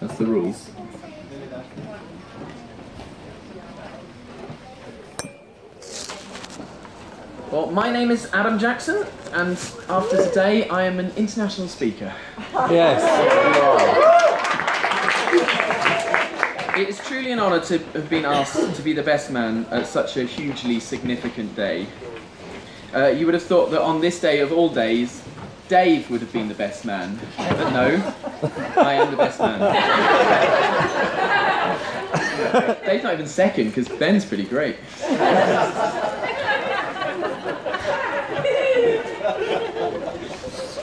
That's the rules. Well, my name is Adam Jackson, and after today, I am an international speaker. Yes. It is truly an honour to have been asked to be the best man at such a hugely significant day. Uh, you would have thought that on this day of all days, Dave would have been the best man, but no, I am the best man. Dave's not even second because Ben's pretty great.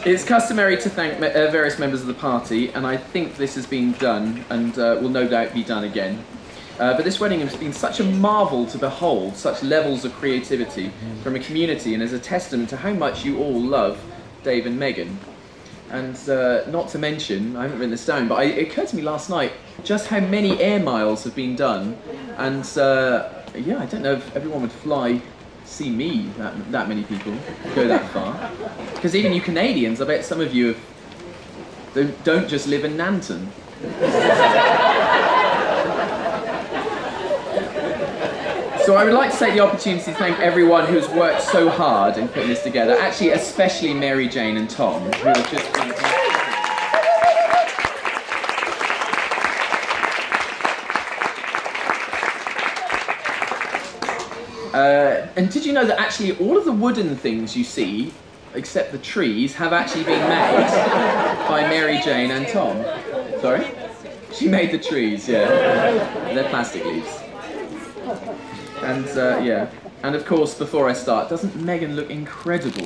It's customary to thank me- uh, various members of the party, and I think this has been done and uh, will no doubt be done again. Uh, but this wedding has been such a marvel to behold, such levels of creativity from a community, and is a testament to how much you all love Dave and Megan. And uh, not to mention, I haven't written this down, but I, it occurred to me last night just how many air miles have been done. And uh, yeah, I don't know if everyone would fly, see me, that, that many people go that far. Because even you Canadians, I bet some of you have, don't, don't just live in Nanton. So I would like to take the opportunity to thank everyone who's worked so hard in putting this together. Actually, especially Mary Jane and Tom, who have just been. Uh, and did you know that actually all of the wooden things you see, except the trees, have actually been made by Mary Jane and Tom? Sorry? She made the trees, yeah. They're plastic leaves. And uh, yeah, and of course, before I start, doesn't Megan look incredible?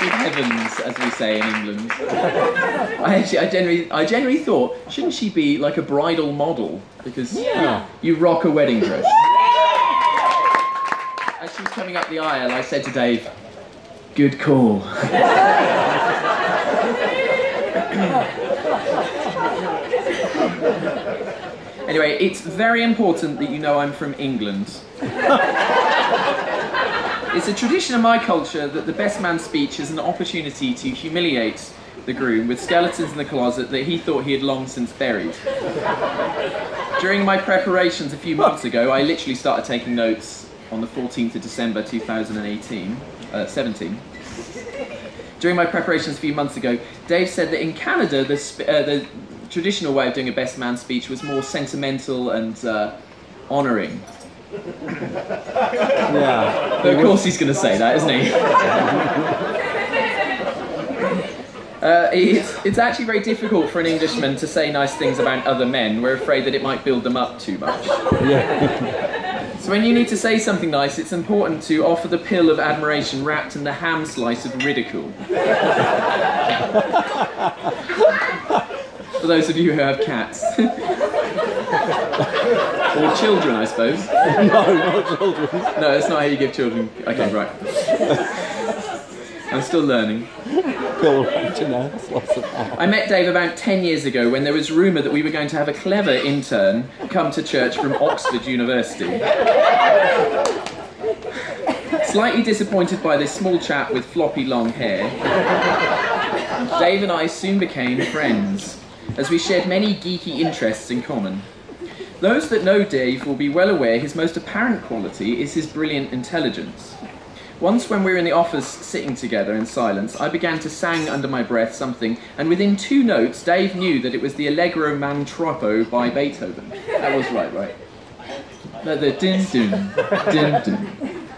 Good heavens, as we say in England. I actually, I generally, I generally thought, shouldn't she be like a bridal model? Because Yeah. you, you rock a wedding dress. As she was coming up the aisle, I said to Dave, "Good call." Anyway, it's very important that you know I'm from England. it's a tradition of my culture that the best man speech is an opportunity to humiliate the groom with skeletons in the closet that he thought he had long since buried. During my preparations a few months ago, I literally started taking notes on the 14th of December 2018, uh, 17. During my preparations a few months ago, Dave said that in Canada, the, sp- uh, the traditional way of doing a best man speech was more sentimental and uh, honouring. Yeah. But of course he's going to say that, isn't he? Uh, it's, it's actually very difficult for an Englishman to say nice things about other men. We're afraid that it might build them up too much. Yeah. So when you need to say something nice, it's important to offer the pill of admiration wrapped in the ham slice of ridicule. For those of you who have cats. or children, I suppose. No, not children. No, that's not how you give children. Okay, right. I'm still learning. Bill. That's lots of that. I met Dave about 10 years ago when there was rumour that we were going to have a clever intern come to church from Oxford University. Slightly disappointed by this small chap with floppy long hair, Dave and I soon became friends, as we shared many geeky interests in common. Those that know Dave will be well aware his most apparent quality is his brilliant intelligence. Once, when we were in the office sitting together in silence, I began to sang under my breath something, and within two notes, Dave knew that it was the Allegro man troppo by Beethoven. That was right, right? No, the din din din din.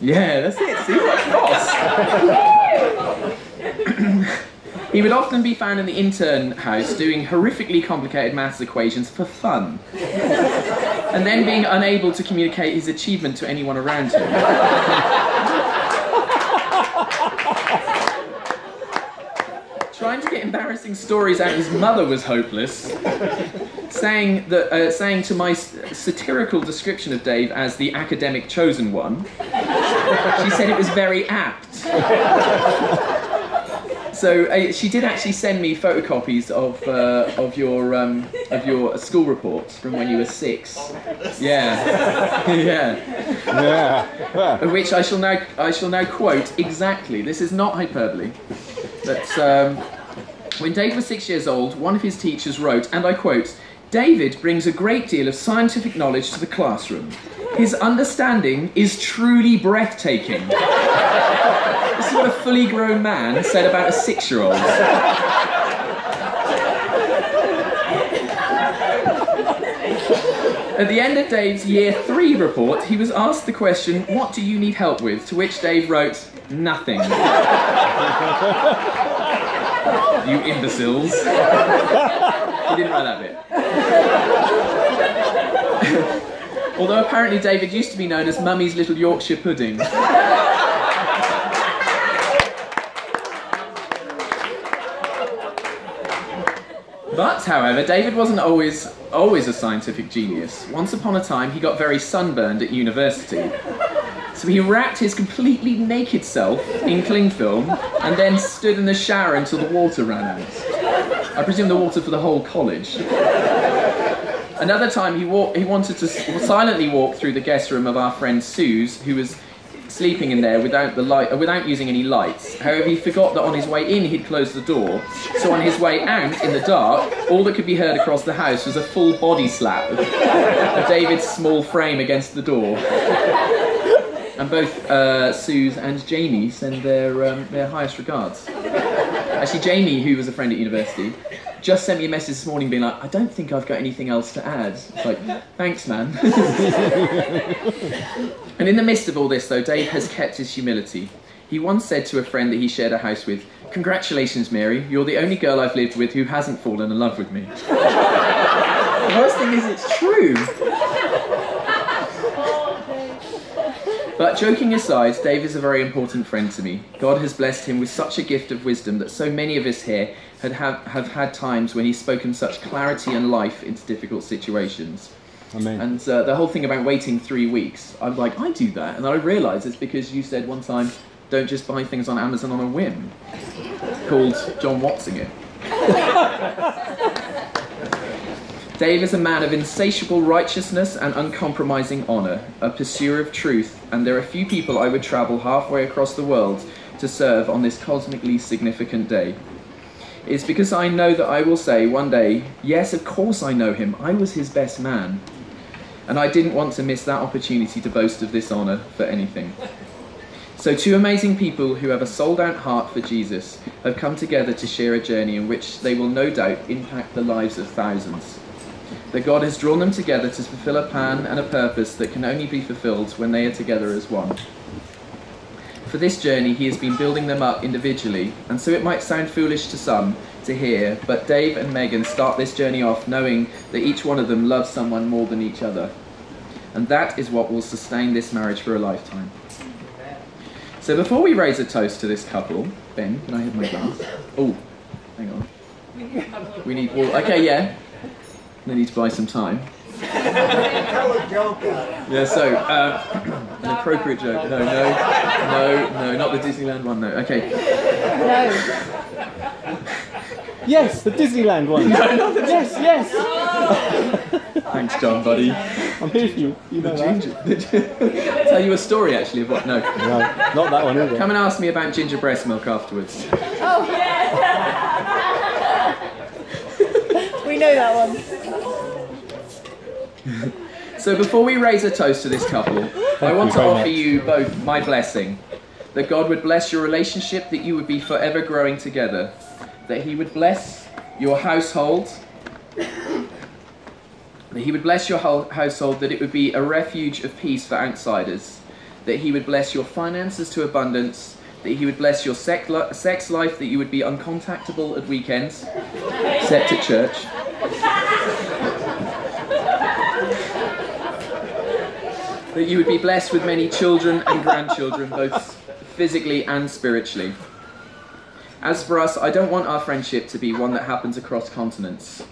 Yeah, that's it. See, cross. He would often be found in the intern house doing horrifically complicated maths equations for fun, and then being unable to communicate his achievement to anyone around him. Trying to get embarrassing stories out his mother was hopeless. saying that, uh, saying to my satirical description of Dave as the academic chosen one, she said it was very apt. So uh, she did actually send me photocopies of uh, of your um, of your school reports from when you were six. Yeah, yeah. Yeah. Which I shall now I shall now quote exactly. This is not hyperbole. But um, when Dave was six years old, one of his teachers wrote, and I quote. David brings a great deal of scientific knowledge to the classroom. His understanding is truly breathtaking. This is what a fully grown man said about a six year old. At the end of Dave's year three report, he was asked the question, What do you need help with? To which Dave wrote, Nothing. you imbeciles. he didn't write that bit. Although apparently David used to be known as Mummy's Little Yorkshire Pudding. However, David wasn't always always a scientific genius. Once upon a time, he got very sunburned at university. So he wrapped his completely naked self in cling film and then stood in the shower until the water ran out. I presume the water for the whole college. Another time, he, walk, he wanted to silently walk through the guest room of our friend Suze, who was sleeping in there without the light, uh, without using any lights. However, he forgot that on his way in he'd closed the door. So on his way out in the dark, all that could be heard across the house was a full body slap of, of David's small frame against the door. And both uh, Suze and Jamie send their um, their highest regards. Actually, Jamie, who was a friend at university, just sent me a message this morning being like, I don't think I've got anything else to add. It's like, thanks, man. and in the midst of all this, though, Dave has kept his humility. He once said to a friend that he shared a house with, Congratulations, Mary, you're the only girl I've lived with who hasn't fallen in love with me. the worst thing is, it's true. But joking aside, Dave is a very important friend to me. God has blessed him with such a gift of wisdom that so many of us here had have, have had times when he's spoken such clarity and life into difficult situations. And uh, the whole thing about waiting three weeks, I'm like, I do that. And I realise it's because you said one time, don't just buy things on Amazon on a whim. Called John Watson it. Dave is a man of insatiable righteousness and uncompromising honour, a pursuer of truth, and there are few people I would travel halfway across the world to serve on this cosmically significant day. It's because I know that I will say one day, yes, of course I know him, I was his best man. And I didn't want to miss that opportunity to boast of this honour for anything. So, two amazing people who have a sold out heart for Jesus have come together to share a journey in which they will no doubt impact the lives of thousands. That God has drawn them together to fulfill a plan and a purpose that can only be fulfilled when they are together as one. For this journey, He has been building them up individually, and so it might sound foolish to some to hear, but Dave and Megan start this journey off knowing that each one of them loves someone more than each other. And that is what will sustain this marriage for a lifetime. So before we raise a toast to this couple, Ben, can I have my glass? Oh, hang on. We need water. Okay, yeah. I need to buy some time. Yeah, so, uh, an appropriate joke. No, no, no, no, not the Disneyland one, no. Okay. Yes, the Disneyland one. no, not the yes, yes. Thanks, John, buddy. I'm here for you. You know that. Ginger. Tell you a story, actually, of what. No. No, not that one either. Come and ask me about ginger breast milk afterwards. Oh. yeah. We know that one. So before we raise a toast to this couple, I want to offer you both my blessing. That God would bless your relationship, that you would be forever growing together. That He would bless your household. That He would bless your whole household, that it would be a refuge of peace for outsiders. That He would bless your finances to abundance. That He would bless your sec- li- sex life, that you would be uncontactable at weekends, except at church. That you would be blessed with many children and grandchildren, both physically and spiritually. As for us, I don't want our friendship to be one that happens across continents.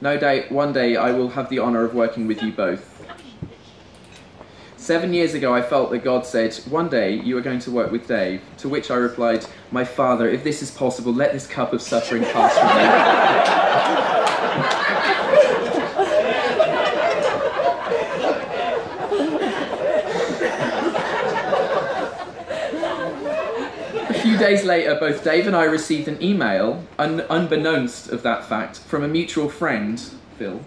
No doubt one day I will have the honour of working with you both. Seven years ago, I felt that God said, One day you are going to work with Dave. To which I replied, My father, if this is possible, let this cup of suffering pass from me. Few days later, both Dave and I received an email, un- unbeknownst of that fact, from a mutual friend, Phil,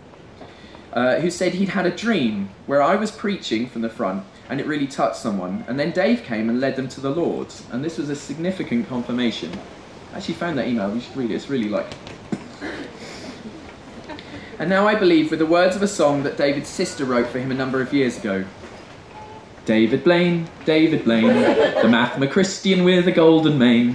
uh, who said he'd had a dream where I was preaching from the front and it really touched someone. And then Dave came and led them to the Lord. And this was a significant confirmation. I actually found that email, you should read it, it's really like. And now I believe with the words of a song that David's sister wrote for him a number of years ago. David Blaine, David Blaine, the Mathema Christian with a golden mane.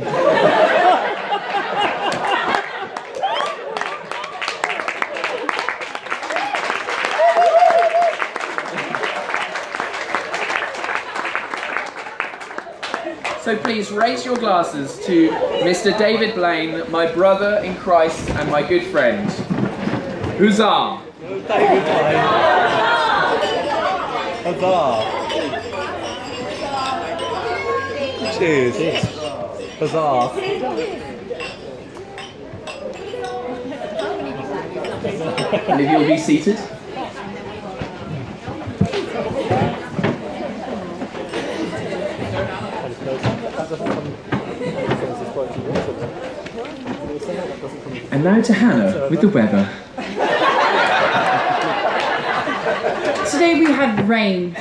So please raise your glasses to Mr. David Blaine, my brother in Christ and my good friend. Huzzah! David Blaine. Huzzah. Cheers. Huzzah. And if you'll be seated. And now to Hannah with the weather. Today we had rain.